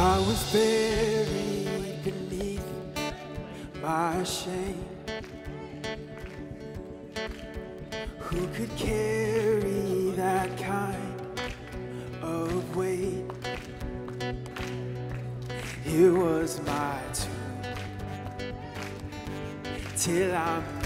I was buried beneath my shame. Who could carry that kind of weight? It was my tomb till I'm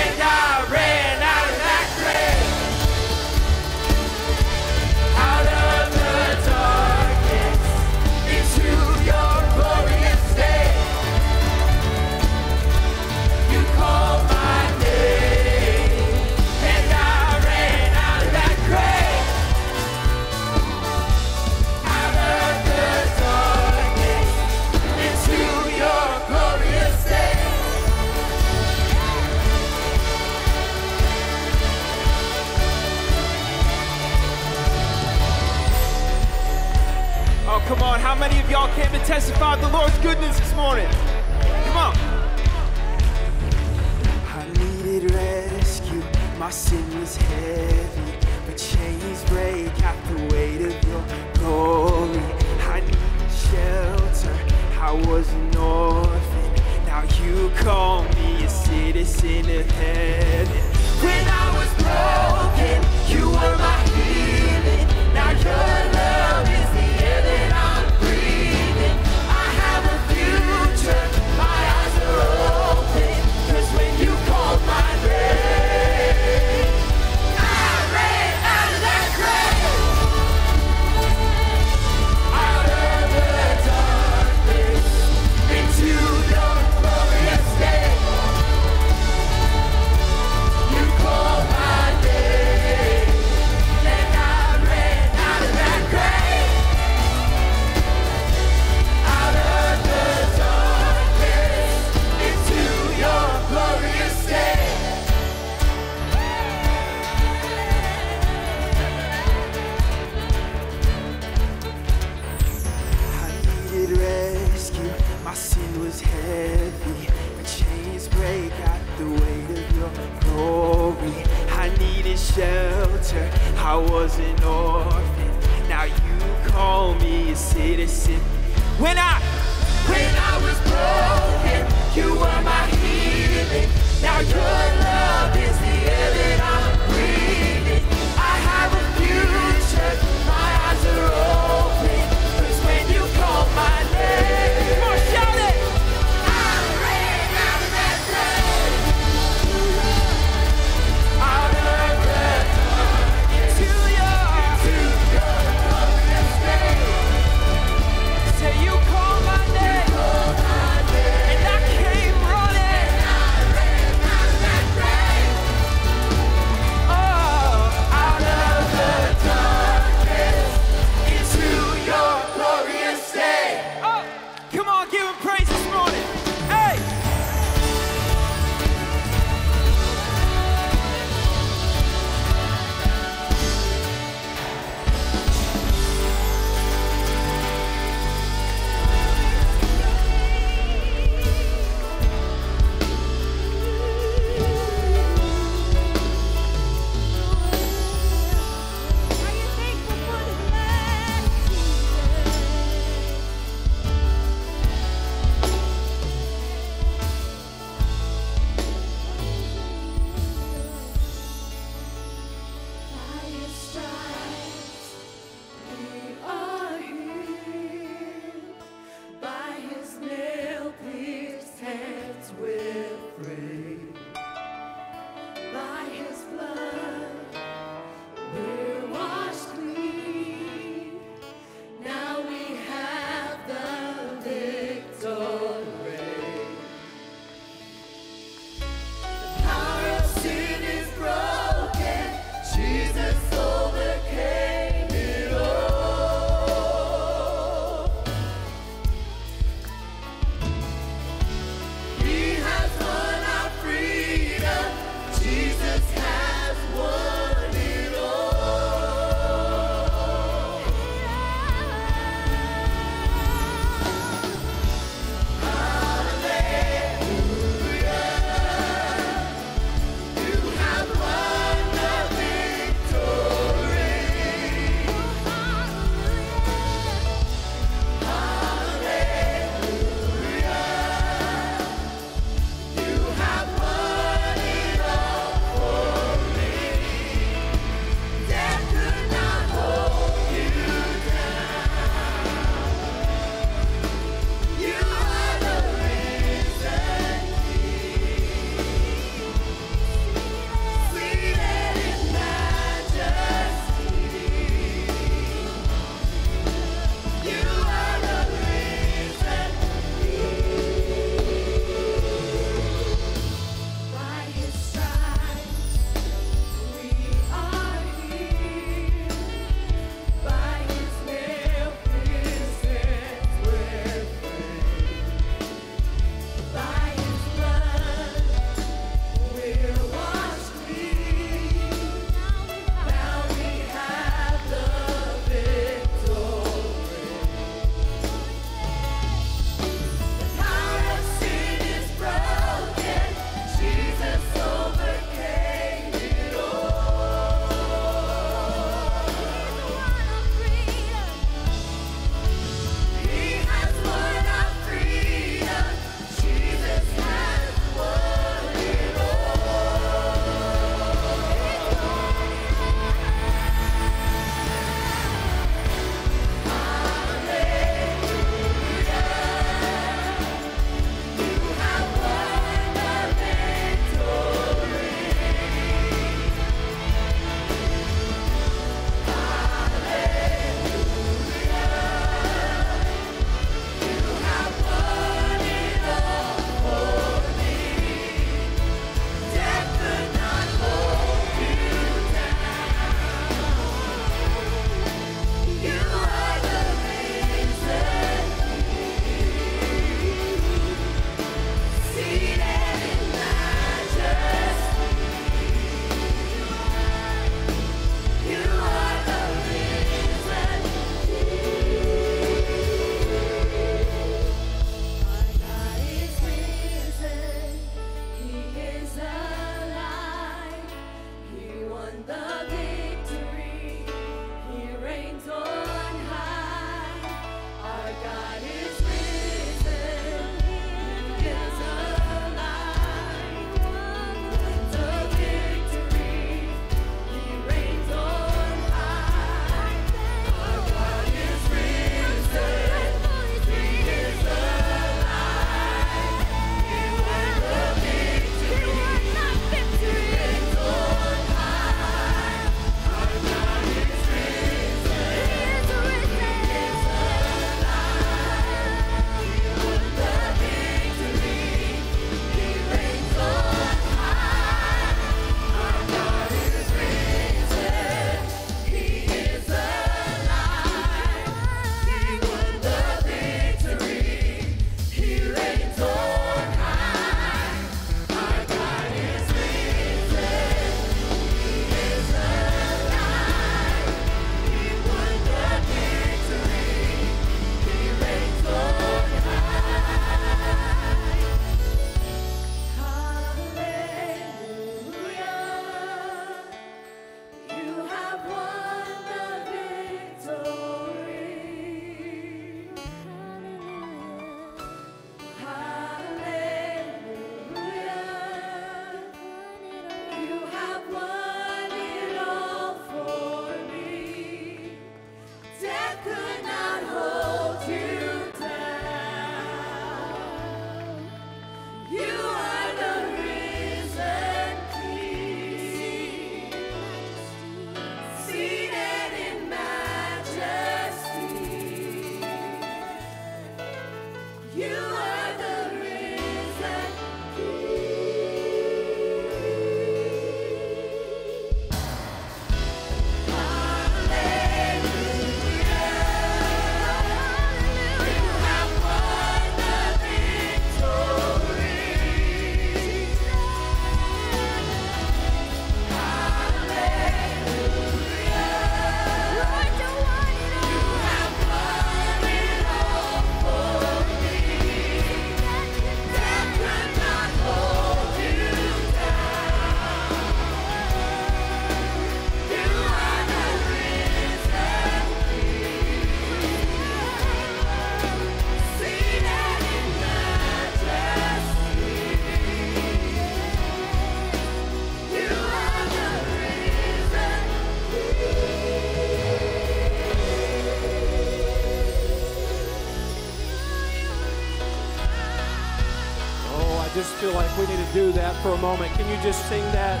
for a moment. Can you just sing that?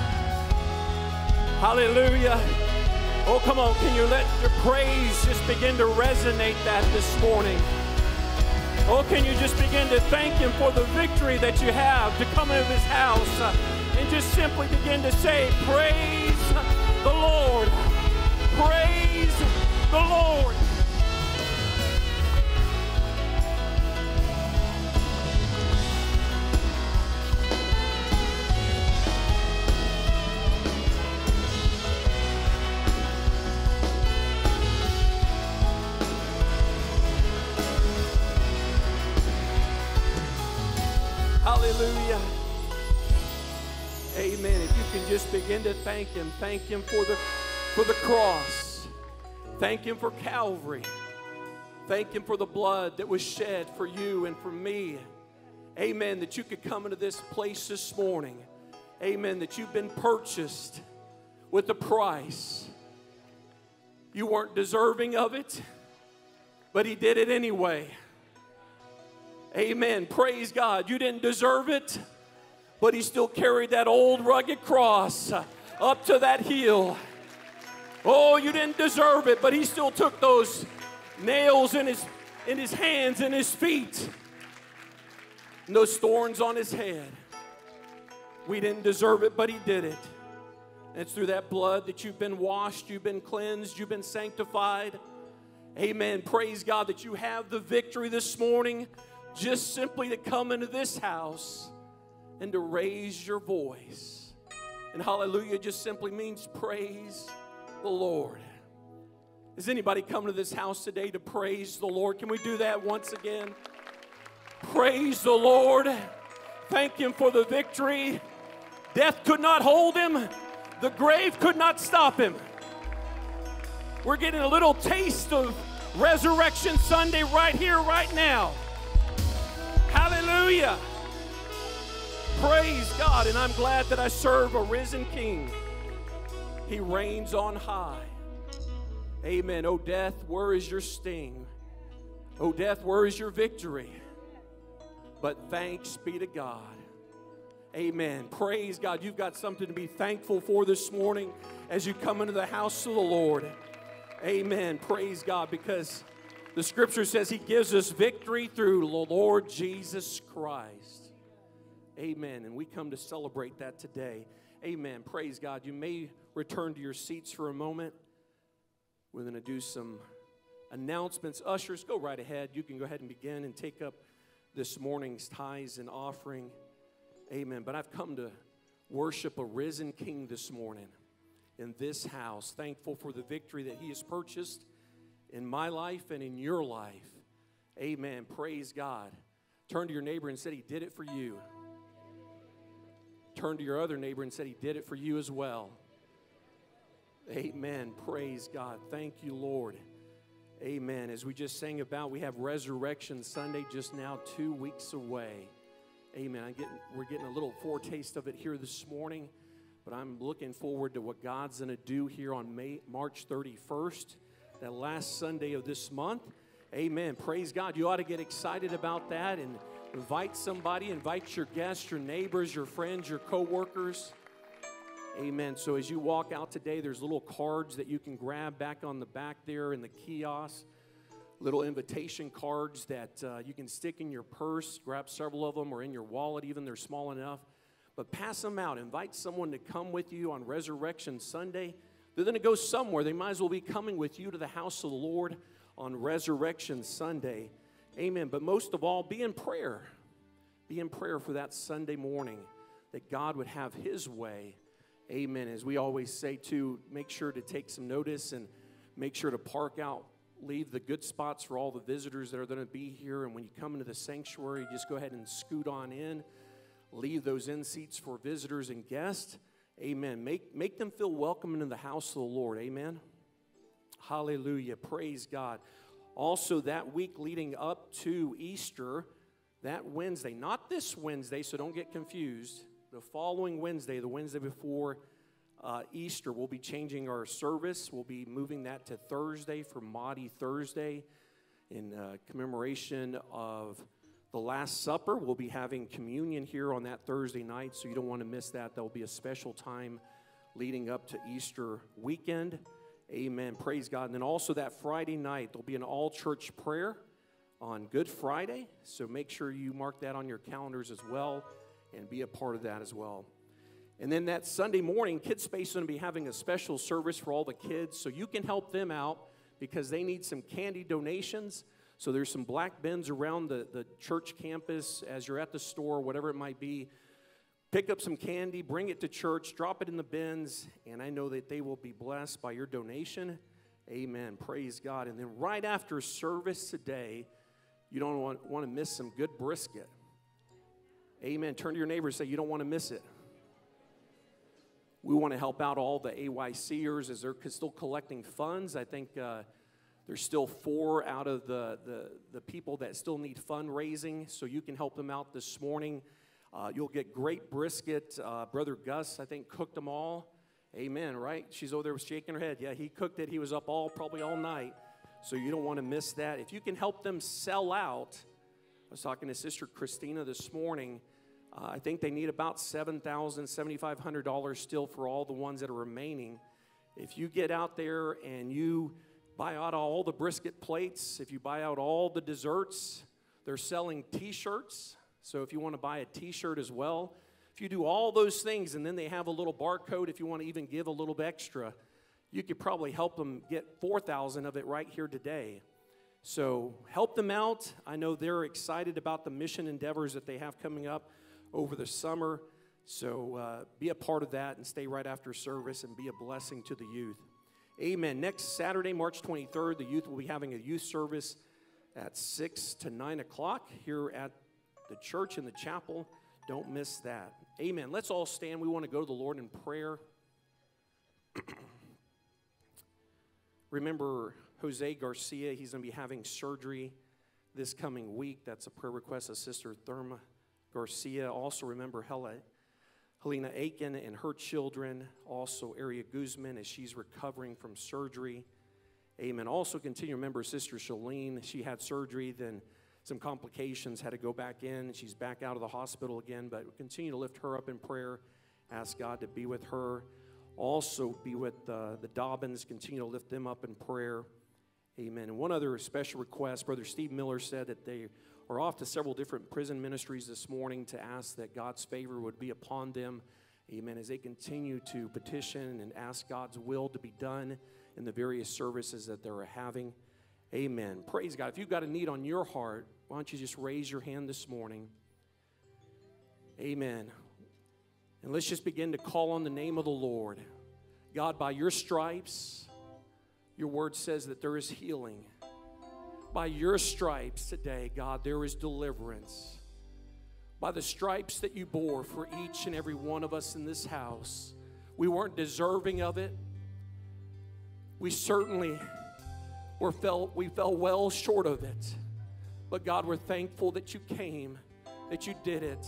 Hallelujah. Oh, come on. Can you let your praise just begin to resonate that this morning? Oh, can you just begin to thank Him for the victory that you have to come into His house uh, and just simply begin to say, Praise the Lord. Praise begin to thank Him, thank Him for the, for the cross, thank Him for Calvary, thank Him for the blood that was shed for you and for me. Amen. That you could come into this place this morning. Amen. That you've been purchased with a price. You weren't deserving of it, but He did it anyway. Amen. Praise God. You didn't deserve it, but he still carried that old rugged cross up to that hill. Oh, you didn't deserve it, but he still took those nails in his in his hands and his feet. And those thorns on his head. We didn't deserve it, but he did it. And it's through that blood that you've been washed, you've been cleansed, you've been sanctified. Amen. Praise God that you have the victory this morning just simply to come into this house and to raise your voice. And hallelujah just simply means praise the Lord. Is anybody coming to this house today to praise the Lord? Can we do that once again? Praise the Lord. Thank Him for the victory. Death could not hold Him, the grave could not stop Him. We're getting a little taste of Resurrection Sunday right here, right now. Hallelujah. Praise God. And I'm glad that I serve a risen King. He reigns on high. Amen. Oh, death, where is your sting? Oh, death, where is your victory? But thanks be to God. Amen. Praise God. You've got something to be thankful for this morning as you come into the house of the Lord. Amen. Praise God because the scripture says he gives us victory through the Lord Jesus Christ. Amen. And we come to celebrate that today. Amen. Praise God. You may return to your seats for a moment. We're going to do some announcements. Ushers, go right ahead. You can go ahead and begin and take up this morning's tithes and offering. Amen. But I've come to worship a risen King this morning in this house, thankful for the victory that he has purchased in my life and in your life. Amen. Praise God. Turn to your neighbor and said, He did it for you. Turn to your other neighbor and said, He did it for you as well. Amen. Praise God. Thank you, Lord. Amen. As we just sang about, we have Resurrection Sunday just now, two weeks away. Amen. I'm getting, we're getting a little foretaste of it here this morning, but I'm looking forward to what God's going to do here on May, March 31st that last Sunday of this month. Amen. Praise God. You ought to get excited about that and invite somebody, invite your guests, your neighbors, your friends, your coworkers. Amen. So as you walk out today, there's little cards that you can grab back on the back there in the kiosk. Little invitation cards that uh, you can stick in your purse, grab several of them, or in your wallet, even they're small enough. But pass them out. Invite someone to come with you on Resurrection Sunday. They're going to go somewhere. They might as well be coming with you to the house of the Lord on Resurrection Sunday. Amen. But most of all, be in prayer. Be in prayer for that Sunday morning that God would have His way. Amen. As we always say, to make sure to take some notice and make sure to park out, leave the good spots for all the visitors that are going to be here. And when you come into the sanctuary, just go ahead and scoot on in. Leave those in seats for visitors and guests. Amen. Make, make them feel welcome in the house of the Lord. Amen. Hallelujah. Praise God. Also, that week leading up to Easter, that Wednesday, not this Wednesday, so don't get confused. The following Wednesday, the Wednesday before uh, Easter, we'll be changing our service. We'll be moving that to Thursday for Maundy Thursday in uh, commemoration of the Last Supper. We'll be having communion here on that Thursday night, so you don't want to miss that. There'll be a special time leading up to Easter weekend. Amen. Praise God. And then also that Friday night, there'll be an all church prayer on Good Friday. So make sure you mark that on your calendars as well and be a part of that as well. And then that Sunday morning, Kids Space is going to be having a special service for all the kids. So you can help them out because they need some candy donations. So there's some black bins around the, the church campus as you're at the store, whatever it might be. Pick up some candy, bring it to church, drop it in the bins, and I know that they will be blessed by your donation. Amen. Praise God. And then right after service today, you don't want, want to miss some good brisket. Amen. Turn to your neighbor and say, You don't want to miss it. We want to help out all the AYCers as they're still collecting funds. I think uh, there's still four out of the, the, the, people that still need fundraising, so you can help them out this morning. Uh, you'll get great brisket. Uh, Brother Gus, I think, cooked them all. Amen, right? She's over there shaking her head. Yeah, he cooked it. He was up all, probably all night. So you don't want to miss that. If you can help them sell out, I was talking to Sister Christina this morning. Uh, I think they need about $7,000, $7,500 still for all the ones that are remaining. If you get out there and you buy out all the brisket plates, if you buy out all the desserts, they're selling t shirts. So if you want to buy a t shirt as well, if you do all those things and then they have a little barcode, if you want to even give a little bit extra, you could probably help them get 4,000 of it right here today. So help them out. I know they're excited about the mission endeavors that they have coming up over the summer. So uh, be a part of that and stay right after service and be a blessing to the youth. Amen. Next Saturday, March 23rd, the youth will be having a youth service at 6 to 9 o'clock here at the church and the chapel. Don't miss that. Amen. Let's all stand. We want to go to the Lord in prayer. Remember Jose Garcia, he's going to be having surgery this coming week. That's a prayer request of Sister Therma Garcia. Also, remember Helena Aiken and her children, also Aria Guzman as she's recovering from surgery. Amen. Also, continue remember Sister Shalene. She had surgery, then some complications, had to go back in. She's back out of the hospital again, but continue to lift her up in prayer. Ask God to be with her. Also, be with uh, the Dobbins. Continue to lift them up in prayer. Amen. And one other special request Brother Steve Miller said that they are off to several different prison ministries this morning to ask that God's favor would be upon them. Amen. As they continue to petition and ask God's will to be done in the various services that they're having. Amen. Praise God. If you've got a need on your heart, why don't you just raise your hand this morning? Amen. And let's just begin to call on the name of the Lord. God, by your stripes, your word says that there is healing. By your stripes today, God, there is deliverance. By the stripes that you bore for each and every one of us in this house, we weren't deserving of it. We certainly were felt we fell well short of it. But God, we're thankful that you came, that you did it.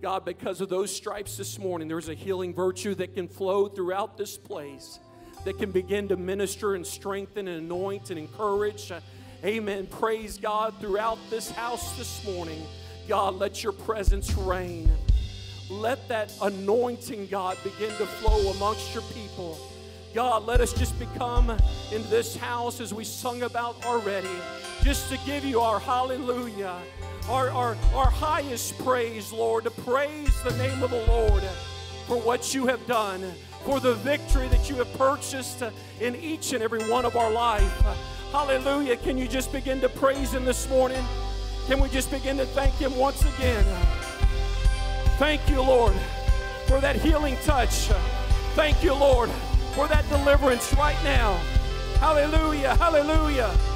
God, because of those stripes this morning, there's a healing virtue that can flow throughout this place, that can begin to minister and strengthen and anoint and encourage Amen. Praise God throughout this house this morning. God, let your presence reign. Let that anointing, God, begin to flow amongst your people. God, let us just become in this house as we sung about already, just to give you our hallelujah, our, our, our highest praise, Lord, to praise the name of the Lord for what you have done, for the victory that you have purchased in each and every one of our life. Hallelujah. Can you just begin to praise Him this morning? Can we just begin to thank Him once again? Thank you, Lord, for that healing touch. Thank you, Lord, for that deliverance right now. Hallelujah. Hallelujah.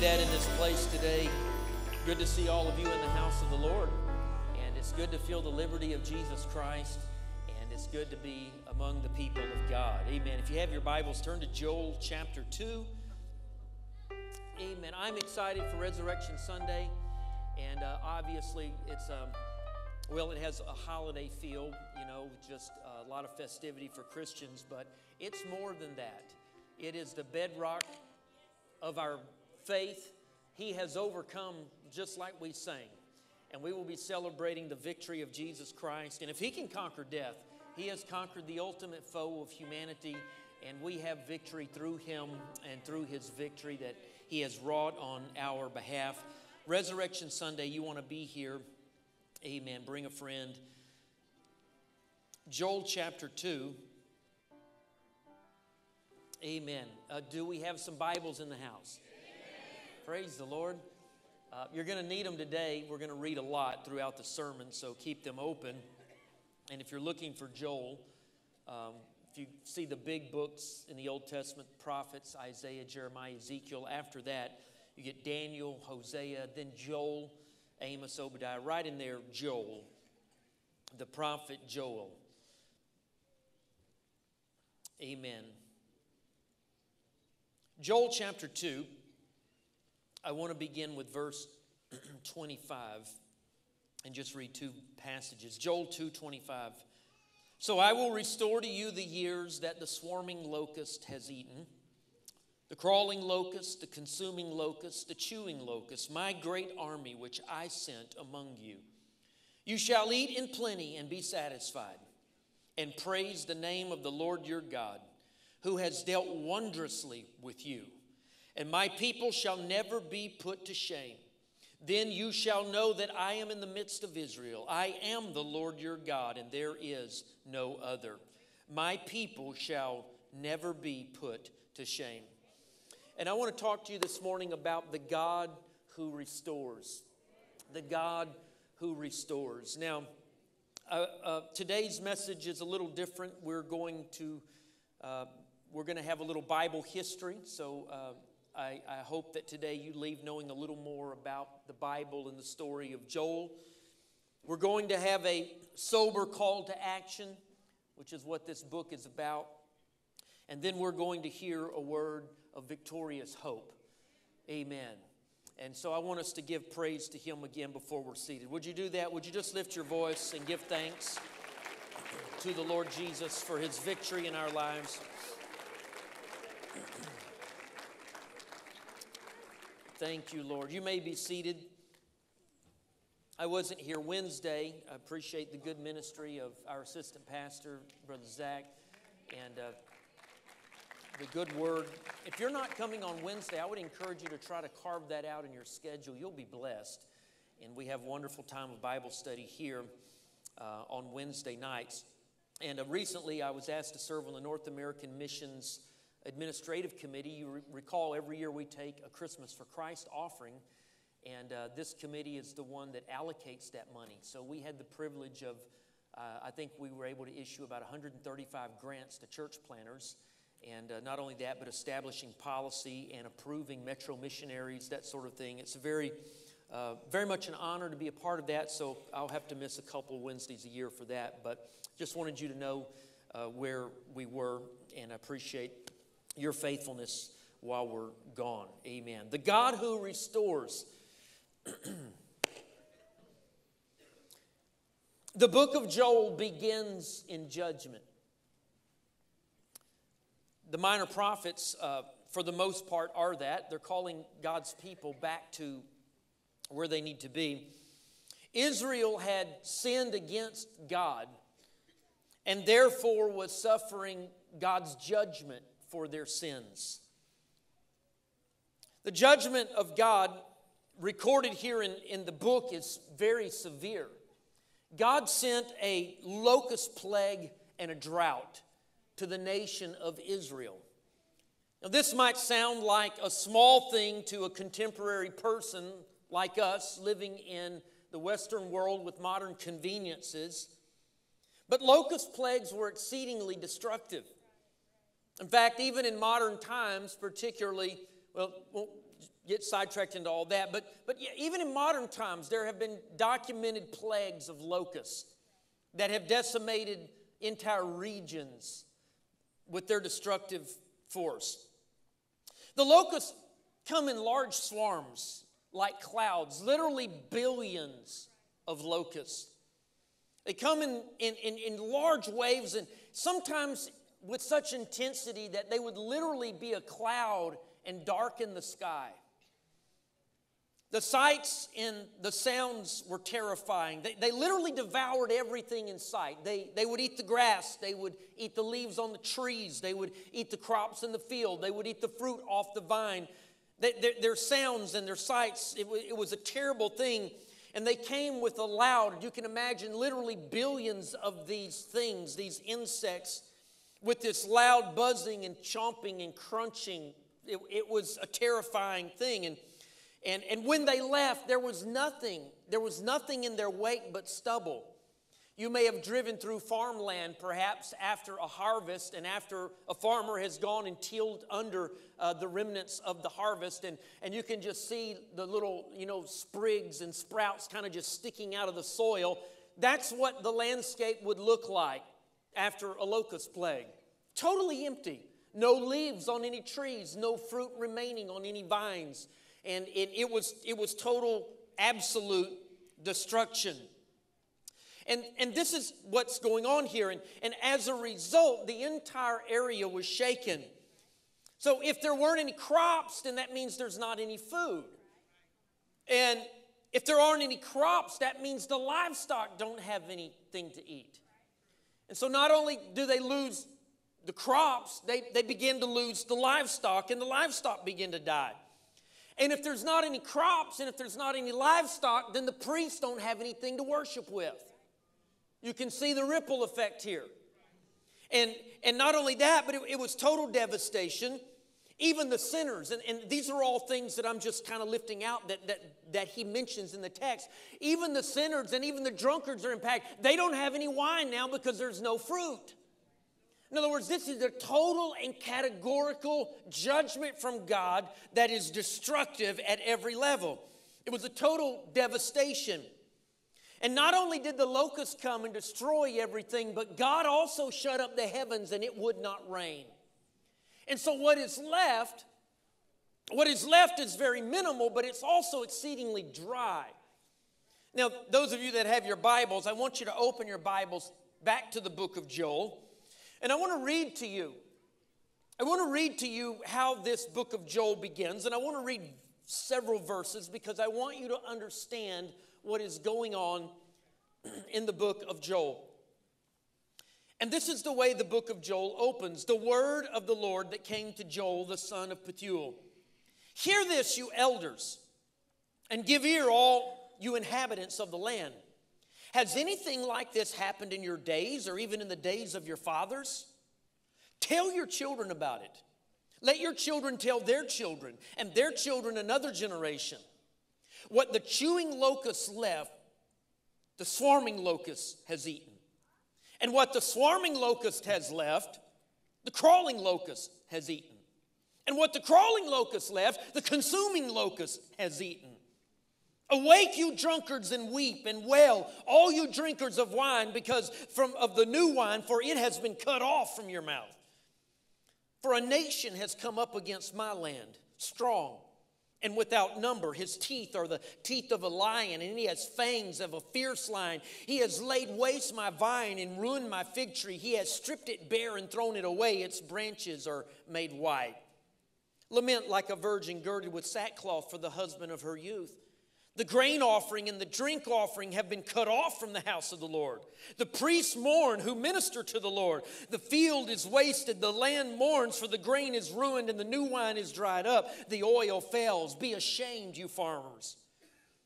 That in this place today. Good to see all of you in the house of the Lord. And it's good to feel the liberty of Jesus Christ. And it's good to be among the people of God. Amen. If you have your Bibles, turn to Joel chapter 2. Amen. I'm excited for Resurrection Sunday. And uh, obviously, it's, um, well, it has a holiday feel, you know, just a lot of festivity for Christians, but it's more than that. It is the bedrock of our faith. He has overcome just like we sang. And we will be celebrating the victory of Jesus Christ. And if He can conquer death, He has conquered the ultimate foe of humanity. And we have victory through Him and through His victory that He has wrought on our behalf. Resurrection Sunday, you want to be here. Amen. Bring a friend. Joel chapter 2. Amen. Uh, do we have some Bibles in the house? Praise the Lord. Uh, you're going to need them today. We're going to read a lot throughout the sermon, so keep them open. And if you're looking for Joel, um, if you see the big books in the Old Testament, prophets, Isaiah, Jeremiah, Ezekiel, after that, you get Daniel, Hosea, then Joel, Amos, Obadiah. Right in there, Joel, the prophet Joel. Amen. Joel chapter 2, I want to begin with verse 25 and just read two passages. Joel 2 25. So I will restore to you the years that the swarming locust has eaten, the crawling locust, the consuming locust, the chewing locust, my great army which I sent among you. You shall eat in plenty and be satisfied, and praise the name of the Lord your God, who has dealt wondrously with you. And my people shall never be put to shame. Then you shall know that I am in the midst of Israel. I am the Lord your God, and there is no other. My people shall never be put to shame. And I want to talk to you this morning about the God who restores. The God who restores. Now, uh, uh, today's message is a little different. We're going to uh, we're going to have a little Bible history. So uh, I, I hope that today you leave knowing a little more about the Bible and the story of Joel. We're going to have a sober call to action, which is what this book is about. And then we're going to hear a word of victorious hope. Amen. And so I want us to give praise to Him again before we're seated. Would you do that? Would you just lift your voice and give thanks to the Lord Jesus for His victory in our lives? Thank you, Lord. You may be seated. I wasn't here Wednesday. I appreciate the good ministry of our assistant pastor, Brother Zach, and uh, the good word. If you're not coming on Wednesday, I would encourage you to try to carve that out in your schedule. You'll be blessed. And we have wonderful time of Bible study here uh, on Wednesday nights. And uh, recently, I was asked to serve on the North American Missions Administrative Committee. You re- recall every year we take a Christmas for Christ offering, and uh, this committee is the one that allocates that money. So we had the privilege of, uh, I think we were able to issue about 135 grants to church planters. And uh, not only that, but establishing policy and approving metro missionaries, that sort of thing. It's very, uh, very much an honor to be a part of that. So I'll have to miss a couple Wednesdays a year for that. But just wanted you to know uh, where we were, and I appreciate your faithfulness while we're gone. Amen. The God who restores. the book of Joel begins in judgment. The minor prophets, uh, for the most part, are that. They're calling God's people back to where they need to be. Israel had sinned against God and therefore was suffering God's judgment for their sins. The judgment of God recorded here in, in the book is very severe. God sent a locust plague and a drought to the nation of Israel. Now, this might sound like a small thing to a contemporary person like us living in the Western world with modern conveniences, but locust plagues were exceedingly destructive. In fact, even in modern times, particularly, well, won't get sidetracked into all that, but, but yeah, even in modern times, there have been documented plagues of locusts that have decimated entire regions with their destructive force. The locusts come in large swarms like clouds, literally billions of locusts. They come in, in, in, in large waves and sometimes with such intensity that they would literally be a cloud and darken the sky. The sights and the sounds were terrifying. They, they literally devoured everything in sight. They, they would eat the grass, they would eat the leaves on the trees, they would eat the crops in the field, they would eat the fruit off the vine. They, their, their sounds and their sights, it, it was a terrible thing. And they came with a loud, you can imagine literally billions of these things, these insects, with this loud buzzing and chomping and crunching. It, it was a terrifying thing. And and, and when they left, there was nothing. There was nothing in their wake but stubble. You may have driven through farmland perhaps after a harvest and after a farmer has gone and tilled under uh, the remnants of the harvest, and, and you can just see the little, you know, sprigs and sprouts kind of just sticking out of the soil. That's what the landscape would look like after a locust plague. Totally empty. No leaves on any trees, no fruit remaining on any vines and it, it, was, it was total, absolute destruction. And, and this is what's going on here. And, and as a result, the entire area was shaken. So if there weren't any crops, then that means there's not any food. And if there aren't any crops, that means the livestock don't have anything to eat. And so not only do they lose the crops, they, they begin to lose the livestock, and the livestock begin to die. And if there's not any crops and if there's not any livestock, then the priests don't have anything to worship with. You can see the ripple effect here. And, and not only that, but it, it was total devastation. Even the sinners, and, and these are all things that I'm just kind of lifting out that, that, that he mentions in the text. Even the sinners and even the drunkards are impacted. They don't have any wine now because there's no fruit. In other words, this is a total and categorical judgment from God that is destructive at every level. It was a total devastation. And not only did the locusts come and destroy everything, but God also shut up the heavens and it would not rain. And so what is left, what is left is very minimal, but it's also exceedingly dry. Now, those of you that have your Bibles, I want you to open your Bibles back to the book of Joel. And I want to read to you. I want to read to you how this book of Joel begins, and I want to read several verses because I want you to understand what is going on in the book of Joel. And this is the way the book of Joel opens the word of the Lord that came to Joel, the son of Pethuel. Hear this, you elders, and give ear, all you inhabitants of the land. Has anything like this happened in your days or even in the days of your fathers? Tell your children about it. Let your children tell their children and their children another generation. What the chewing locust left, the swarming locust has eaten. And what the swarming locust has left, the crawling locust has eaten. And what the crawling locust left, the consuming locust has eaten. Awake, you drunkards, and weep and wail, all you drinkers of wine, because from of the new wine, for it has been cut off from your mouth. For a nation has come up against my land, strong and without number. His teeth are the teeth of a lion, and he has fangs of a fierce lion. He has laid waste my vine and ruined my fig tree. He has stripped it bare and thrown it away. Its branches are made white. Lament like a virgin girded with sackcloth for the husband of her youth. The grain offering and the drink offering have been cut off from the house of the Lord. The priests mourn who minister to the Lord. The field is wasted, the land mourns, for the grain is ruined and the new wine is dried up. The oil fails. Be ashamed, you farmers.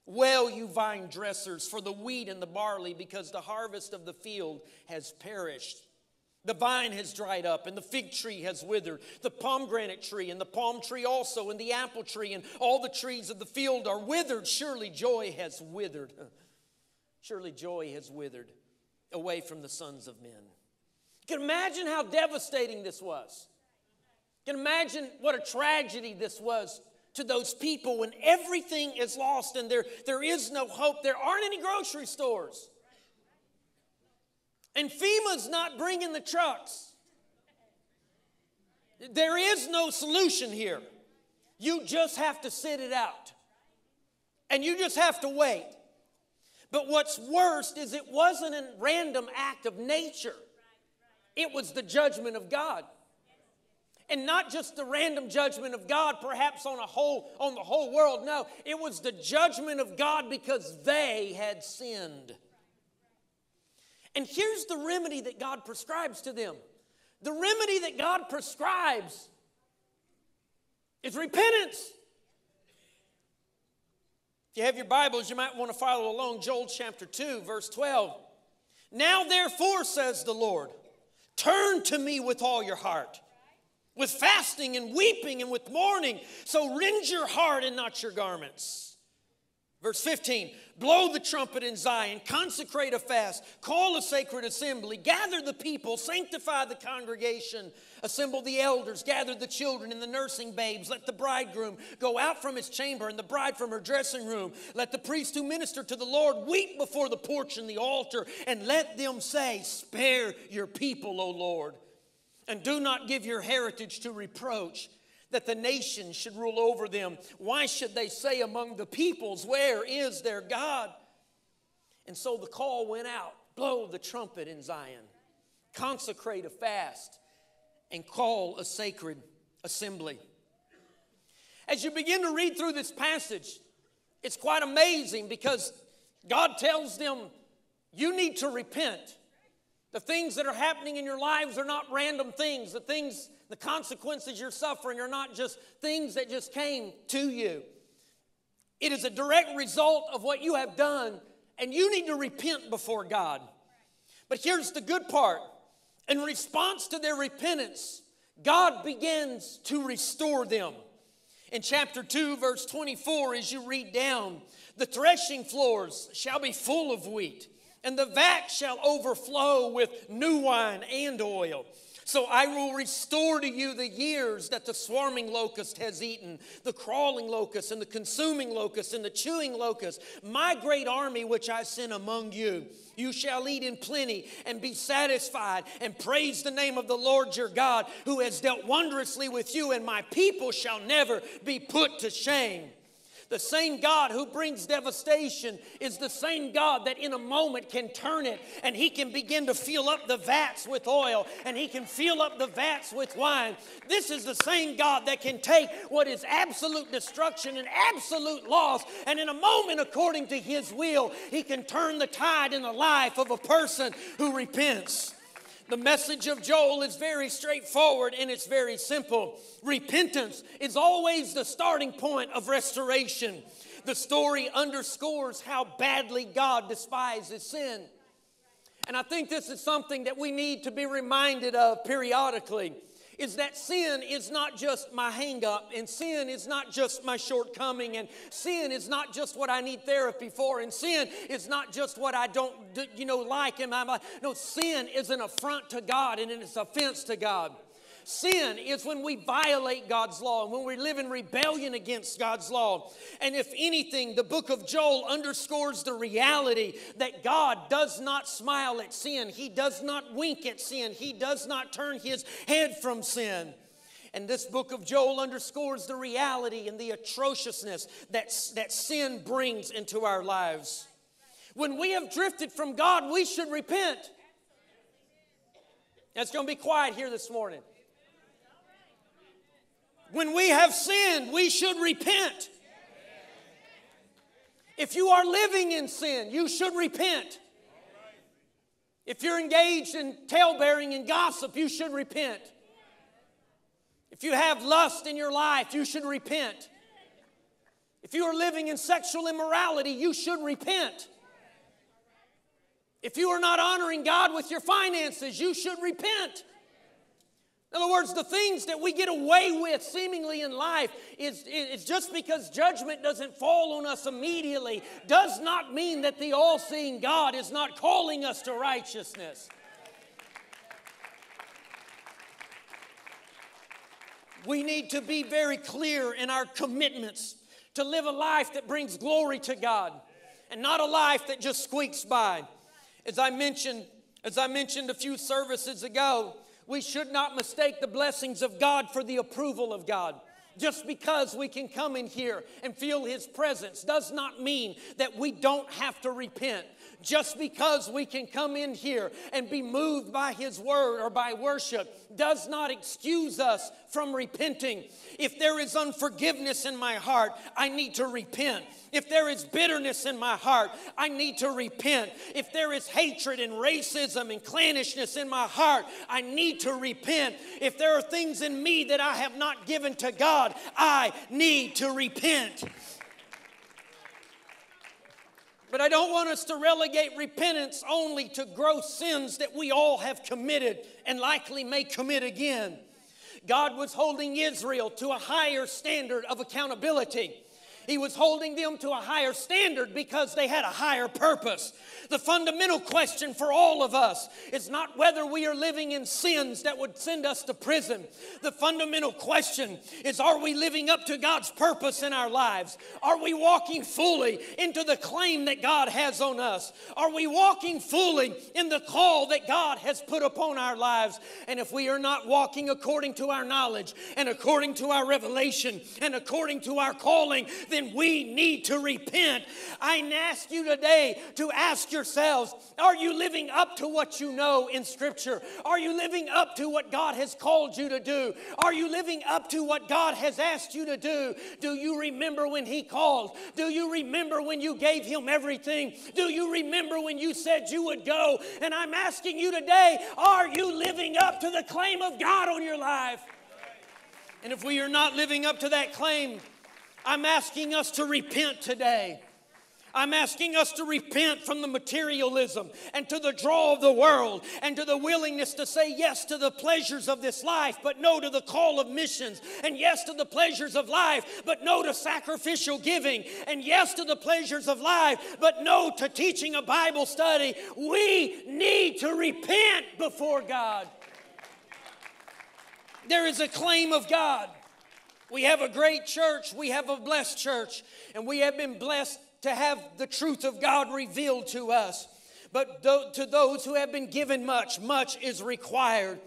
Well, you vine dressers, for the wheat and the barley, because the harvest of the field has perished. The vine has dried up, and the fig tree has withered. The pomegranate tree, and the palm tree also, and the apple tree, and all the trees of the field are withered. Surely joy has withered. Surely joy has withered away from the sons of men. You can imagine how devastating this was. You can imagine what a tragedy this was to those people when everything is lost and there, there is no hope. There aren't any grocery stores. And FEMA's not bringing the trucks. There is no solution here. You just have to sit it out. And you just have to wait. But what's worst is it wasn't a random act of nature, it was the judgment of God. And not just the random judgment of God, perhaps on a whole on the whole world. No, it was the judgment of God because they had sinned. And here's the remedy that God prescribes to them. The remedy that God prescribes is repentance. If you have your Bibles, you might want to follow along Joel chapter 2, verse 12. Now, therefore, says the Lord, turn to me with all your heart, with fasting and weeping and with mourning. So rend your heart and not your garments. Verse 15, blow the trumpet in Zion, consecrate a fast, call a sacred assembly, gather the people, sanctify the congregation, assemble the elders, gather the children and the nursing babes. Let the bridegroom go out from his chamber and the bride from her dressing room. Let the priest who minister to the Lord weep before the porch and the altar, and let them say, Spare your people, O Lord, and do not give your heritage to reproach that the nations should rule over them. Why should they say among the peoples, Where is their God? And so the call went out blow the trumpet in Zion, consecrate a fast, and call a sacred assembly. As you begin to read through this passage, it's quite amazing because God tells them, You need to repent. The things that are happening in your lives are not random things. The things the consequences you're suffering are not just things that just came to you. It is a direct result of what you have done, and you need to repent before God. But here's the good part in response to their repentance, God begins to restore them. In chapter 2, verse 24, as you read down, the threshing floors shall be full of wheat, and the vat shall overflow with new wine and oil. So I will restore to you the years that the swarming locust has eaten, the crawling locust and the consuming locust and the chewing locust, my great army which I sent among you. You shall eat in plenty and be satisfied and praise the name of the Lord your God who has dealt wondrously with you, and my people shall never be put to shame. The same God who brings devastation is the same God that in a moment can turn it and He can begin to fill up the vats with oil and He can fill up the vats with wine. This is the same God that can take what is absolute destruction and absolute loss and in a moment, according to His will, He can turn the tide in the life of a person who repents. The message of Joel is very straightforward and it's very simple. Repentance is always the starting point of restoration. The story underscores how badly God despises sin. And I think this is something that we need to be reminded of periodically is that sin is not just my hangup, and sin is not just my shortcoming, and sin is not just what I need therapy for, and sin is not just what I don't, you know, like in my life. No, sin is an affront to God and it's offense to God. Sin is when we violate God's law and when we live in rebellion against God's law. And if anything, the book of Joel underscores the reality that God does not smile at sin, He does not wink at sin, He does not turn His head from sin. And this book of Joel underscores the reality and the atrociousness that, that sin brings into our lives. When we have drifted from God, we should repent. It's going to be quiet here this morning. When we have sinned, we should repent. If you are living in sin, you should repent. If you're engaged in talebearing and gossip, you should repent. If you have lust in your life, you should repent. If you are living in sexual immorality, you should repent. If you are not honoring God with your finances, you should repent. In other words, the things that we get away with seemingly in life is, is just because judgment doesn't fall on us immediately, does not mean that the all seeing God is not calling us to righteousness. We need to be very clear in our commitments to live a life that brings glory to God and not a life that just squeaks by. As I mentioned, as I mentioned a few services ago, we should not mistake the blessings of God for the approval of God. Just because we can come in here and feel His presence does not mean that we don't have to repent. Just because we can come in here and be moved by His word or by worship does not excuse us from repenting. If there is unforgiveness in my heart, I need to repent. If there is bitterness in my heart, I need to repent. If there is hatred and racism and clannishness in my heart, I need to repent. If there are things in me that I have not given to God, I need to repent. But I don't want us to relegate repentance only to gross sins that we all have committed and likely may commit again. God was holding Israel to a higher standard of accountability. He was holding them to a higher standard because they had a higher purpose. The fundamental question for all of us is not whether we are living in sins that would send us to prison. The fundamental question is are we living up to God's purpose in our lives? Are we walking fully into the claim that God has on us? Are we walking fully in the call that God has put upon our lives? And if we are not walking according to our knowledge and according to our revelation and according to our calling, then we need to repent. I ask you today to ask yourselves are you living up to what you know in Scripture? Are you living up to what God has called you to do? Are you living up to what God has asked you to do? Do you remember when He called? Do you remember when you gave Him everything? Do you remember when you said you would go? And I'm asking you today are you living up to the claim of God on your life? And if we are not living up to that claim, I'm asking us to repent today. I'm asking us to repent from the materialism and to the draw of the world and to the willingness to say yes to the pleasures of this life, but no to the call of missions, and yes to the pleasures of life, but no to sacrificial giving, and yes to the pleasures of life, but no to teaching a Bible study. We need to repent before God. There is a claim of God. We have a great church, we have a blessed church, and we have been blessed to have the truth of God revealed to us. But to those who have been given much, much is required.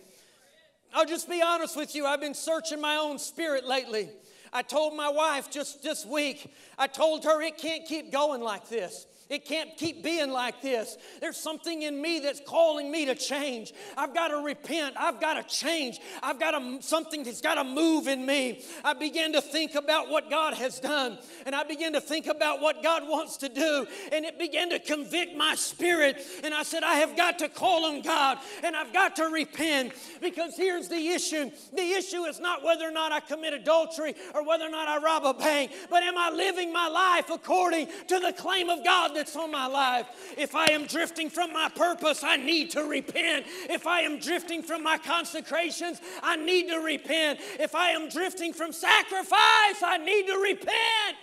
I'll just be honest with you, I've been searching my own spirit lately. I told my wife just this week, I told her it can't keep going like this. It can't keep being like this. There's something in me that's calling me to change. I've got to repent. I've got to change. I've got to, something that's got to move in me. I began to think about what God has done, and I began to think about what God wants to do, and it began to convict my spirit. And I said, I have got to call on God, and I've got to repent because here's the issue the issue is not whether or not I commit adultery or whether or not I rob a bank, but am I living my life according to the claim of God that's on my life. If I am drifting from my purpose, I need to repent. If I am drifting from my consecrations, I need to repent. If I am drifting from sacrifice, I need to repent.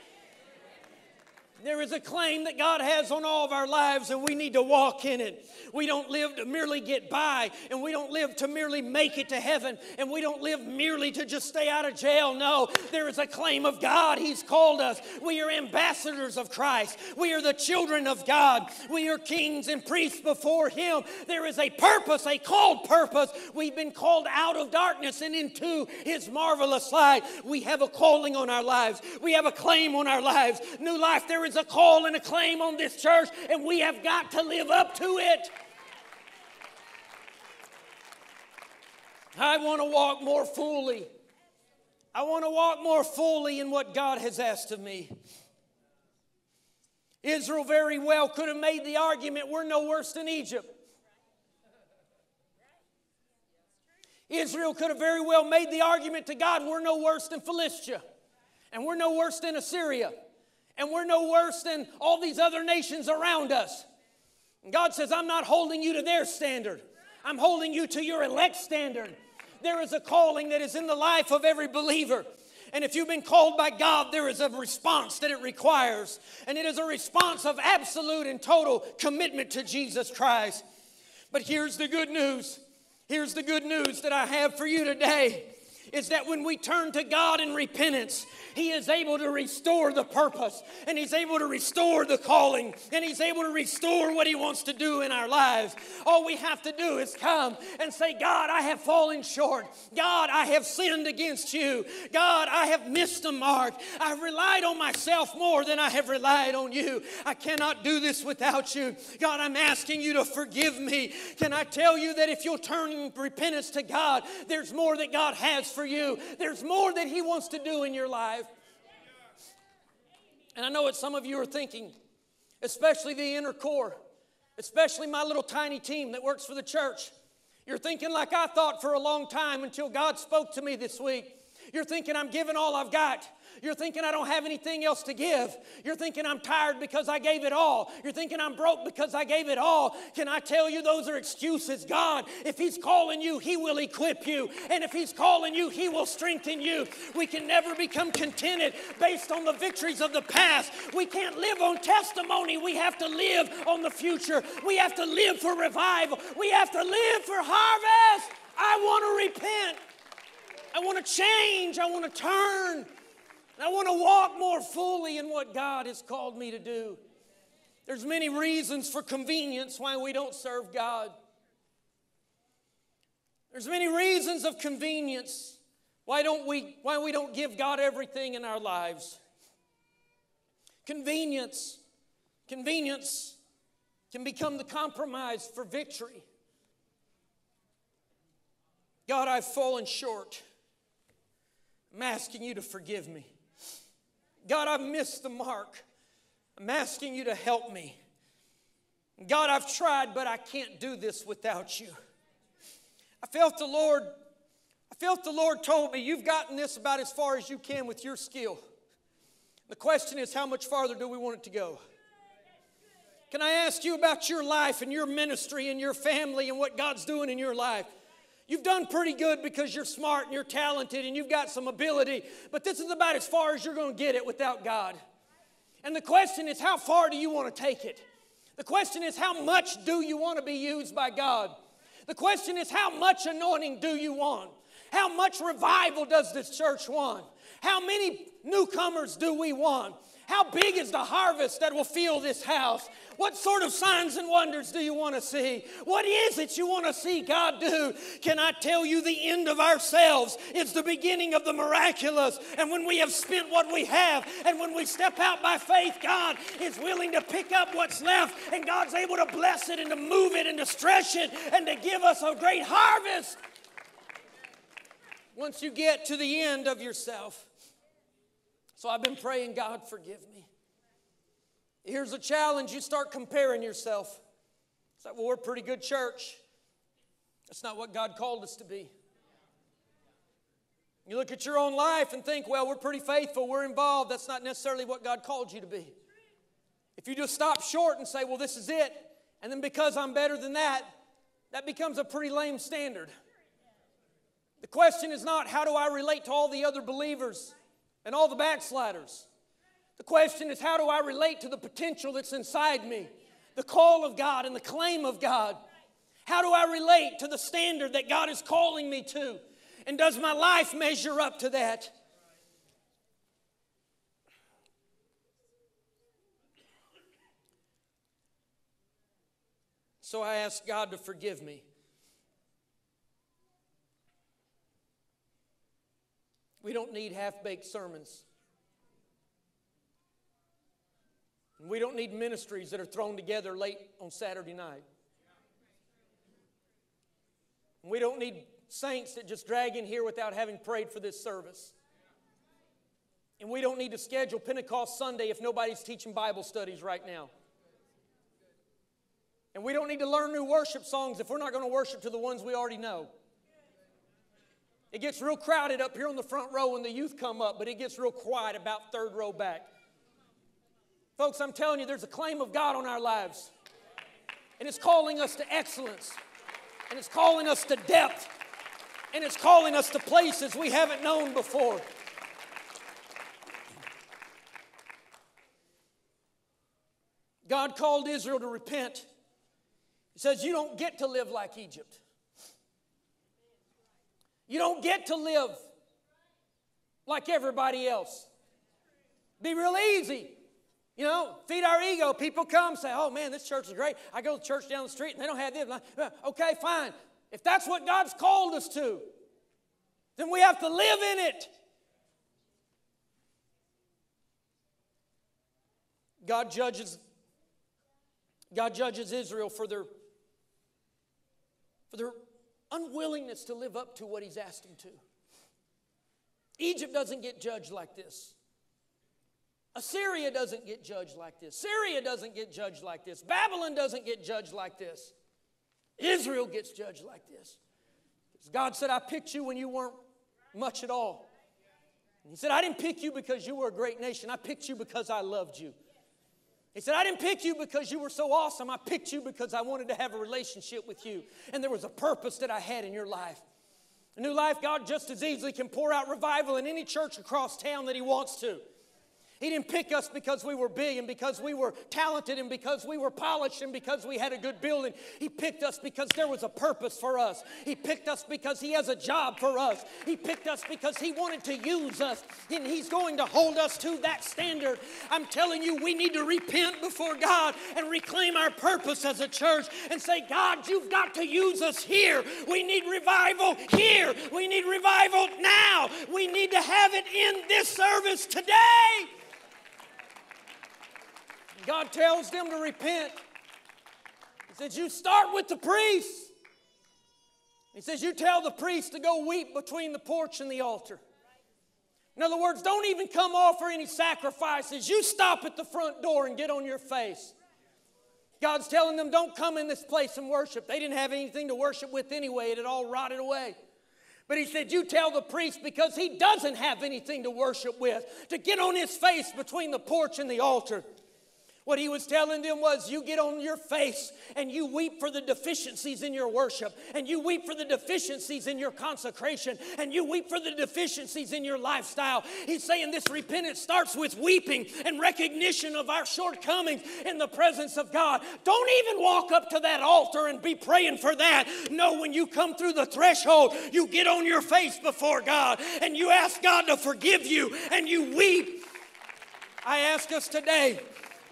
There is a claim that God has on all of our lives, and we need to walk in it. We don't live to merely get by, and we don't live to merely make it to heaven, and we don't live merely to just stay out of jail. No, there is a claim of God. He's called us. We are ambassadors of Christ. We are the children of God. We are kings and priests before Him. There is a purpose, a called purpose. We've been called out of darkness and into His marvelous light. We have a calling on our lives, we have a claim on our lives. New life, there is a call and a claim on this church, and we have got to live up to it. I want to walk more fully. I want to walk more fully in what God has asked of me. Israel very well could have made the argument we're no worse than Egypt. Israel could have very well made the argument to God we're no worse than Philistia, and we're no worse than Assyria, and we're no worse than all these other nations around us. And God says, I'm not holding you to their standard, I'm holding you to your elect standard. There is a calling that is in the life of every believer. And if you've been called by God, there is a response that it requires. And it is a response of absolute and total commitment to Jesus Christ. But here's the good news. Here's the good news that I have for you today is that when we turn to God in repentance, He is able to restore the purpose and He's able to restore the calling and He's able to restore what He wants to do in our lives. All we have to do is come and say, God, I have fallen short. God, I have sinned against you. God, I have missed the mark. I've relied on myself more than I have relied on you. I cannot do this without you. God, I'm asking you to forgive me. Can I tell you that if you'll turn repentance to God, there's more that God has for you. There's more that He wants to do in your life. And I know what some of you are thinking, especially the inner core, especially my little tiny team that works for the church. You're thinking like I thought for a long time until God spoke to me this week. You're thinking I'm giving all I've got. You're thinking I don't have anything else to give. You're thinking I'm tired because I gave it all. You're thinking I'm broke because I gave it all. Can I tell you those are excuses? God, if He's calling you, He will equip you. And if He's calling you, He will strengthen you. We can never become contented based on the victories of the past. We can't live on testimony. We have to live on the future. We have to live for revival. We have to live for harvest. I want to repent. I want to change. I want to turn. I want to walk more fully in what God has called me to do. There's many reasons for convenience why we don't serve God. There's many reasons of convenience why don't we why we don't give God everything in our lives. Convenience convenience can become the compromise for victory. God, I've fallen short. I'm asking you to forgive me. God, I've missed the mark. I'm asking you to help me. God, I've tried, but I can't do this without you. I felt the Lord, I felt the Lord told me, you've gotten this about as far as you can with your skill. The question is, how much farther do we want it to go? Can I ask you about your life and your ministry and your family and what God's doing in your life? You've done pretty good because you're smart and you're talented and you've got some ability, but this is about as far as you're going to get it without God. And the question is, how far do you want to take it? The question is, how much do you want to be used by God? The question is, how much anointing do you want? How much revival does this church want? How many newcomers do we want? How big is the harvest that will fill this house? What sort of signs and wonders do you want to see? What is it you want to see God do? Can I tell you the end of ourselves is the beginning of the miraculous? And when we have spent what we have, and when we step out by faith, God is willing to pick up what's left, and God's able to bless it and to move it and to stretch it and to give us a great harvest. Once you get to the end of yourself. So I've been praying, God, forgive me. Here's a challenge you start comparing yourself. It's like, well, we're a pretty good church. That's not what God called us to be. You look at your own life and think, well, we're pretty faithful, we're involved. That's not necessarily what God called you to be. If you just stop short and say, well, this is it, and then because I'm better than that, that becomes a pretty lame standard. The question is not, how do I relate to all the other believers? And all the backsliders. The question is, how do I relate to the potential that's inside me? The call of God and the claim of God. How do I relate to the standard that God is calling me to? And does my life measure up to that? So I ask God to forgive me. We don't need half baked sermons. We don't need ministries that are thrown together late on Saturday night. We don't need saints that just drag in here without having prayed for this service. And we don't need to schedule Pentecost Sunday if nobody's teaching Bible studies right now. And we don't need to learn new worship songs if we're not going to worship to the ones we already know. It gets real crowded up here on the front row when the youth come up, but it gets real quiet about third row back. Folks, I'm telling you, there's a claim of God on our lives. And it's calling us to excellence. And it's calling us to depth. And it's calling us to places we haven't known before. God called Israel to repent. He says, You don't get to live like Egypt. You don't get to live like everybody else. Be real easy. You know, feed our ego. People come say, oh man, this church is great. I go to church down the street and they don't have this. Uh, Okay, fine. If that's what God's called us to, then we have to live in it. God judges God judges Israel for their for their unwillingness to live up to what he's asked them to. Egypt doesn't get judged like this. Assyria doesn't get judged like this. Syria doesn't get judged like this. Babylon doesn't get judged like this. Israel gets judged like this. God said, I picked you when you weren't much at all. And he said, I didn't pick you because you were a great nation. I picked you because I loved you. He said, I didn't pick you because you were so awesome. I picked you because I wanted to have a relationship with you. And there was a purpose that I had in your life. A new life, God just as easily can pour out revival in any church across town that He wants to. He didn't pick us because we were big and because we were talented and because we were polished and because we had a good building. He picked us because there was a purpose for us. He picked us because He has a job for us. He picked us because He wanted to use us and He's going to hold us to that standard. I'm telling you, we need to repent before God and reclaim our purpose as a church and say, God, you've got to use us here. We need revival here. We need revival now. We need to have it in this service today. God tells them to repent. He says, You start with the priest. He says, You tell the priest to go weep between the porch and the altar. In other words, don't even come offer any sacrifices. You stop at the front door and get on your face. God's telling them, Don't come in this place and worship. They didn't have anything to worship with anyway, it had all rotted away. But he said, You tell the priest because he doesn't have anything to worship with, to get on his face between the porch and the altar. What he was telling them was, you get on your face and you weep for the deficiencies in your worship, and you weep for the deficiencies in your consecration, and you weep for the deficiencies in your lifestyle. He's saying this repentance starts with weeping and recognition of our shortcomings in the presence of God. Don't even walk up to that altar and be praying for that. No, when you come through the threshold, you get on your face before God and you ask God to forgive you and you weep. I ask us today,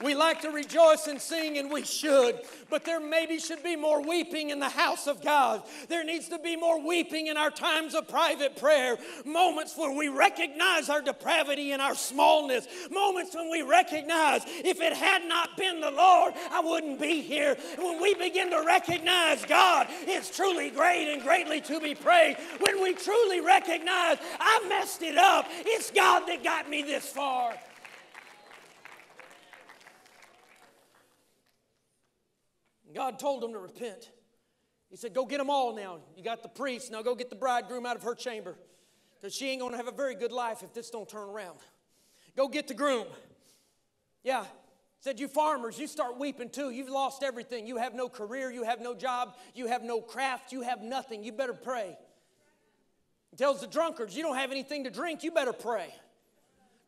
we like to rejoice and sing, and we should, but there maybe should be more weeping in the house of God. There needs to be more weeping in our times of private prayer, moments where we recognize our depravity and our smallness, moments when we recognize if it had not been the Lord, I wouldn't be here. When we begin to recognize God is truly great and greatly to be praised, when we truly recognize I messed it up, it's God that got me this far. God told them to repent. He said, Go get them all now. You got the priest, now go get the bridegroom out of her chamber. Because she ain't going to have a very good life if this don't turn around. Go get the groom. Yeah. Said, You farmers, you start weeping too. You've lost everything. You have no career, you have no job, you have no craft, you have nothing. You better pray. He tells the drunkards, You don't have anything to drink, you better pray.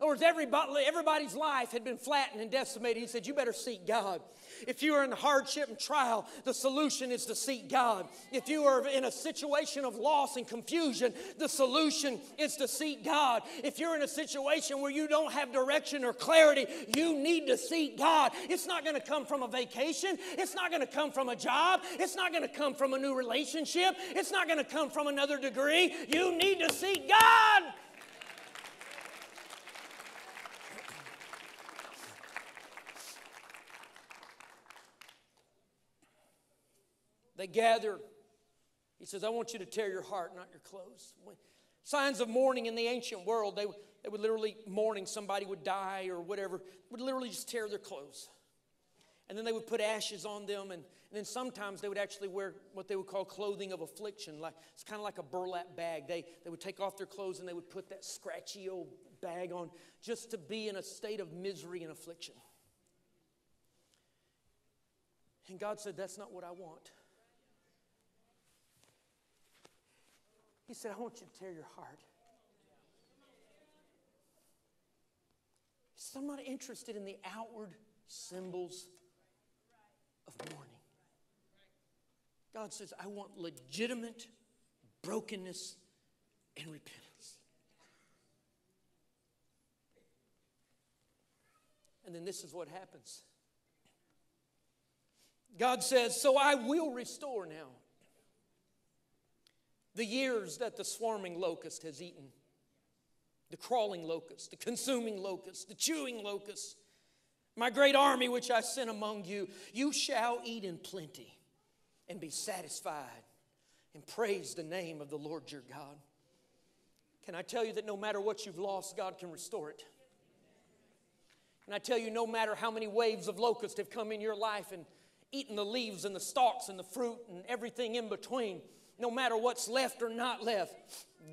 In other words, everybody, everybody's life had been flattened and decimated. He said, You better seek God. If you are in hardship and trial, the solution is to seek God. If you are in a situation of loss and confusion, the solution is to seek God. If you're in a situation where you don't have direction or clarity, you need to seek God. It's not going to come from a vacation, it's not going to come from a job, it's not going to come from a new relationship, it's not going to come from another degree. You need to seek God. They gather. He says, I want you to tear your heart, not your clothes. Signs of mourning in the ancient world, they, they would literally mourning somebody would die or whatever, would literally just tear their clothes. And then they would put ashes on them, and, and then sometimes they would actually wear what they would call clothing of affliction. Like it's kind of like a burlap bag. They, they would take off their clothes and they would put that scratchy old bag on just to be in a state of misery and affliction. And God said, That's not what I want. He said, I want you to tear your heart. He said, I'm not interested in the outward symbols of mourning. God says, I want legitimate brokenness and repentance. And then this is what happens. God says, So I will restore now the years that the swarming locust has eaten the crawling locust, the consuming locust, the chewing locust. My great army which I sent among you, you shall eat in plenty and be satisfied and praise the name of the Lord your God. Can I tell you that no matter what you've lost, God can restore it? And I tell you, no matter how many waves of locust have come in your life and eaten the leaves and the stalks and the fruit and everything in between, no matter what's left or not left,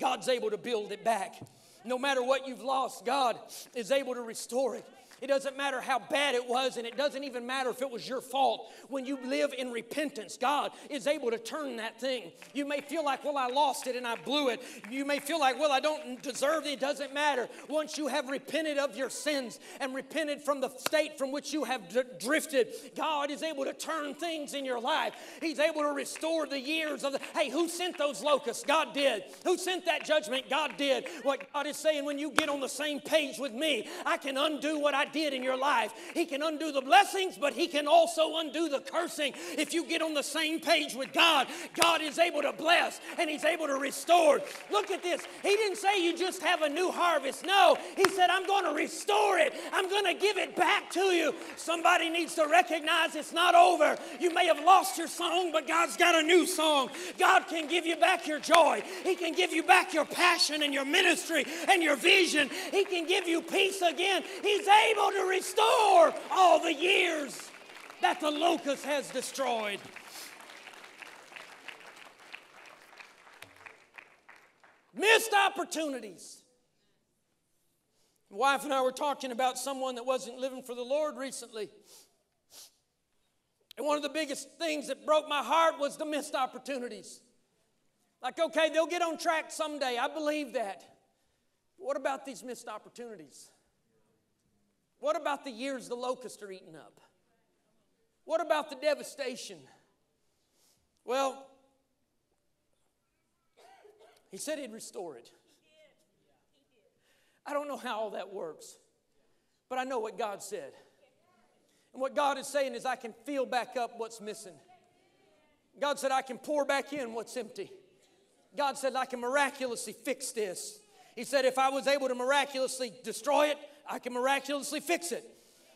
God's able to build it back. No matter what you've lost, God is able to restore it. It doesn't matter how bad it was, and it doesn't even matter if it was your fault. When you live in repentance, God is able to turn that thing. You may feel like, well, I lost it and I blew it. You may feel like, well, I don't deserve it. It doesn't matter. Once you have repented of your sins and repented from the state from which you have d- drifted, God is able to turn things in your life. He's able to restore the years of the. Hey, who sent those locusts? God did. Who sent that judgment? God did. What God is saying, when you get on the same page with me, I can undo what I did in your life. He can undo the blessings, but He can also undo the cursing. If you get on the same page with God, God is able to bless and He's able to restore. Look at this. He didn't say you just have a new harvest. No, He said, I'm going to restore it, I'm going to give it back to you. Somebody needs to recognize it's not over. You may have lost your song, but God's got a new song. God can give you back your joy, He can give you back your passion and your ministry and your vision. He can give you peace again. He's able to restore all the years that the locust has destroyed. Missed opportunities. My wife and I were talking about someone that wasn't living for the Lord recently. And one of the biggest things that broke my heart was the missed opportunities. Like, okay, they'll get on track someday. I believe that. What about these missed opportunities? What about the years the locusts are eating up? What about the devastation? Well, he said he'd restore it. I don't know how all that works, but I know what God said. And what God is saying is, I can fill back up what's missing. God said, I can pour back in what's empty. God said, I can miraculously fix this. He said, if I was able to miraculously destroy it, I can miraculously fix it.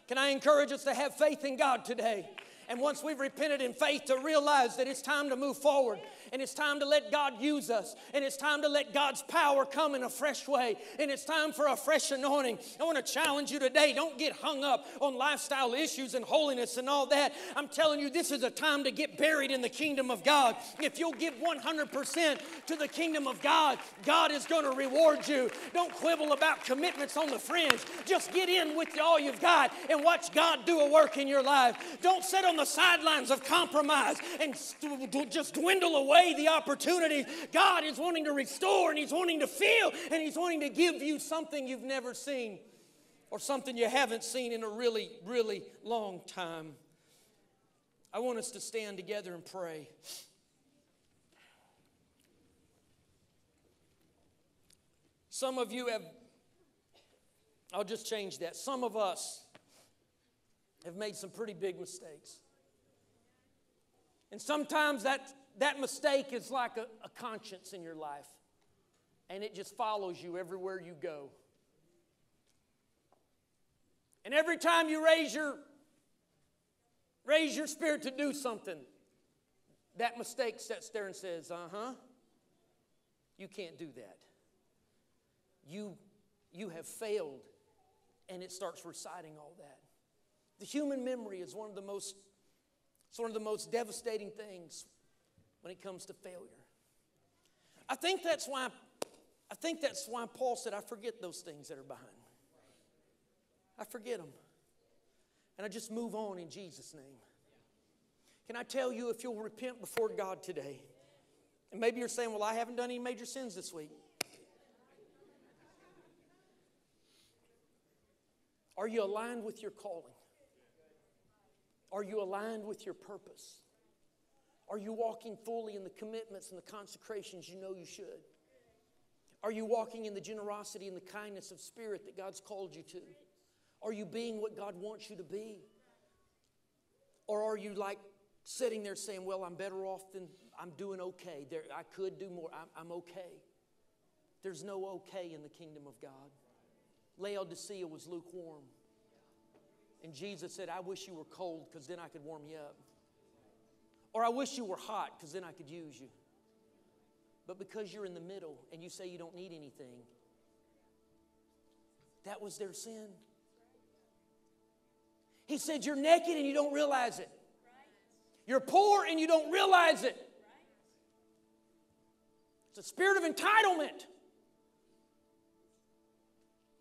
Can I encourage us to have faith in God today? And once we've repented in faith, to realize that it's time to move forward and it's time to let God use us and it's time to let God's power come in a fresh way and it's time for a fresh anointing. I want to challenge you today don't get hung up on lifestyle issues and holiness and all that. I'm telling you, this is a time to get buried in the kingdom of God. If you'll give 100% to the kingdom of God, God is going to reward you. Don't quibble about commitments on the fringe. Just get in with all you've got and watch God do a work in your life. Don't sit on the sidelines of compromise and st- just dwindle away the opportunity. God is wanting to restore and He's wanting to fill and He's wanting to give you something you've never seen or something you haven't seen in a really, really long time. I want us to stand together and pray. Some of you have, I'll just change that. Some of us have made some pretty big mistakes. And sometimes that, that mistake is like a, a conscience in your life, and it just follows you everywhere you go. And every time you raise your raise your spirit to do something, that mistake sits there and says, "Uh-huh. You can't do that. You you have failed." And it starts reciting all that. The human memory is one of the most it's one of the most devastating things when it comes to failure. I think that's why I think that's why Paul said, I forget those things that are behind me. I forget them. And I just move on in Jesus' name. Can I tell you if you'll repent before God today? And maybe you're saying, Well, I haven't done any major sins this week. Are you aligned with your calling? Are you aligned with your purpose? Are you walking fully in the commitments and the consecrations you know you should? Are you walking in the generosity and the kindness of spirit that God's called you to? Are you being what God wants you to be? Or are you like sitting there saying, Well, I'm better off than I'm doing okay. There, I could do more. I'm, I'm okay. There's no okay in the kingdom of God. Laodicea was lukewarm. And Jesus said, I wish you were cold because then I could warm you up. Or I wish you were hot because then I could use you. But because you're in the middle and you say you don't need anything, that was their sin. He said, You're naked and you don't realize it. You're poor and you don't realize it. It's a spirit of entitlement.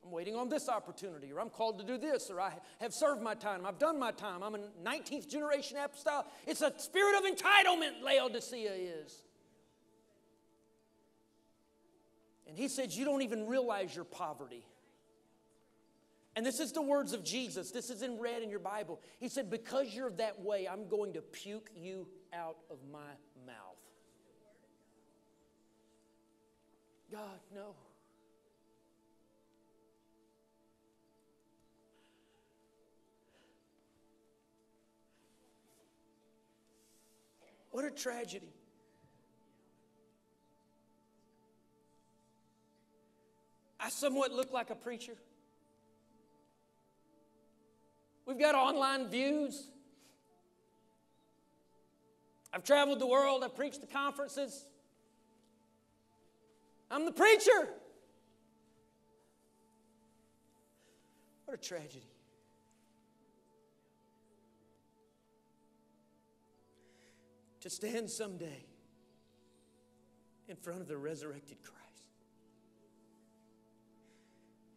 I'm waiting on this opportunity, or I'm called to do this, or I have served my time, I've done my time, I'm a 19th generation apostolic. It's a spirit of entitlement, Laodicea is. And he says, You don't even realize your poverty. And this is the words of Jesus. This is in red in your Bible. He said, Because you're that way, I'm going to puke you out of my mouth. God, no. What a tragedy. I somewhat look like a preacher. We've got online views. I've traveled the world, I've preached the conferences. I'm the preacher. What a tragedy. To stand someday in front of the resurrected Christ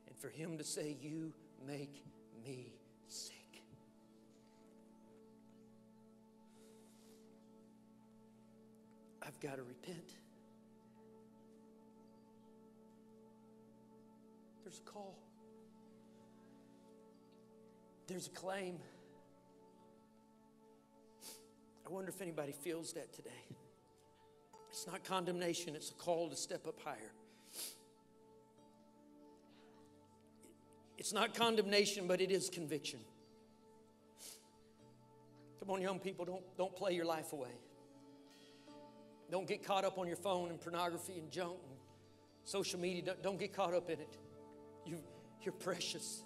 and for Him to say, You make me sick. I've got to repent. There's a call. There's a claim. I wonder if anybody feels that today. It's not condemnation, it's a call to step up higher. It's not condemnation, but it is conviction. Come on, young people, don't, don't play your life away. Don't get caught up on your phone and pornography and junk and social media. Don't, don't get caught up in it. You, you're precious.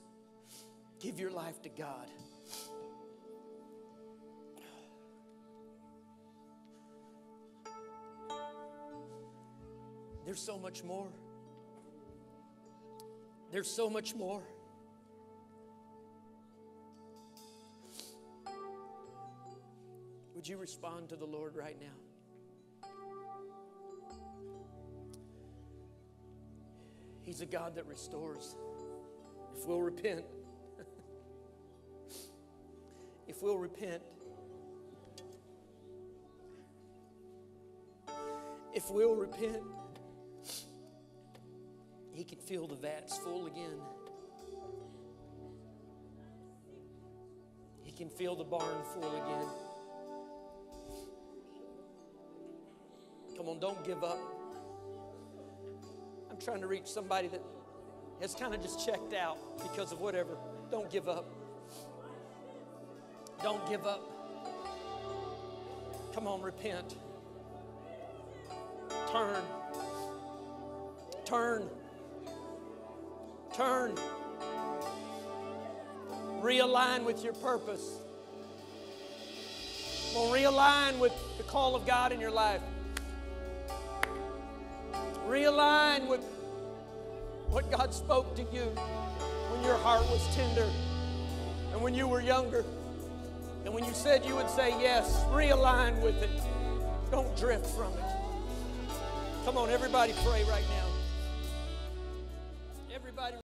Give your life to God. There's so much more. There's so much more. Would you respond to the Lord right now? He's a God that restores. If we'll repent, if we'll repent, if we'll repent, Fill the vats full again. He can fill the barn full again. Come on, don't give up. I'm trying to reach somebody that has kind of just checked out because of whatever. Don't give up. Don't give up. Come on, repent. Turn. Turn. Turn. Realign with your purpose. On, realign with the call of God in your life. Realign with what God spoke to you when your heart was tender and when you were younger. And when you said you would say yes, realign with it. Don't drift from it. Come on, everybody pray right now.